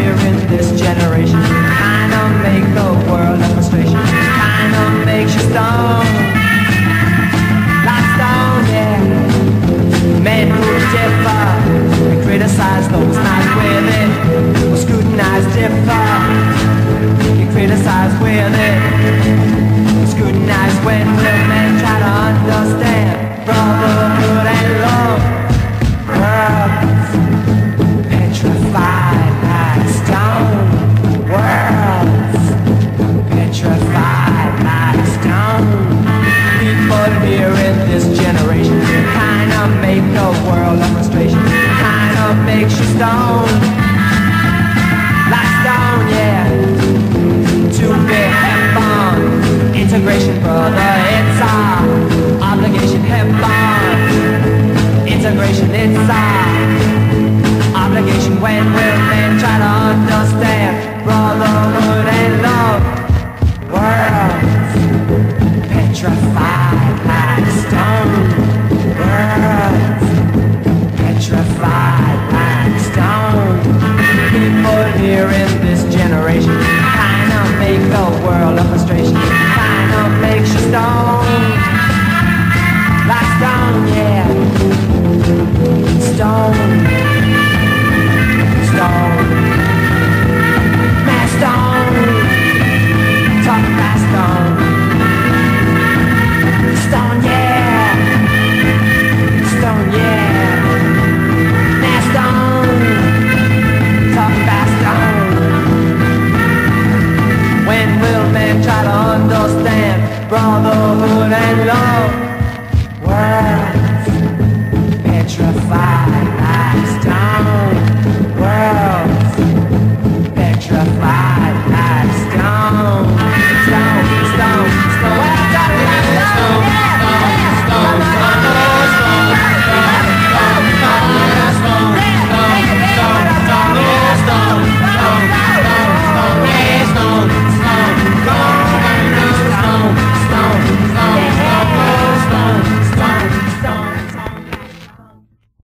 here in this generation. Kind of make the world a frustration. Kind of makes you stone. Like stone, yeah. Men who differ. And criticize those not with it Will scrutinize differ. And criticize with it And love?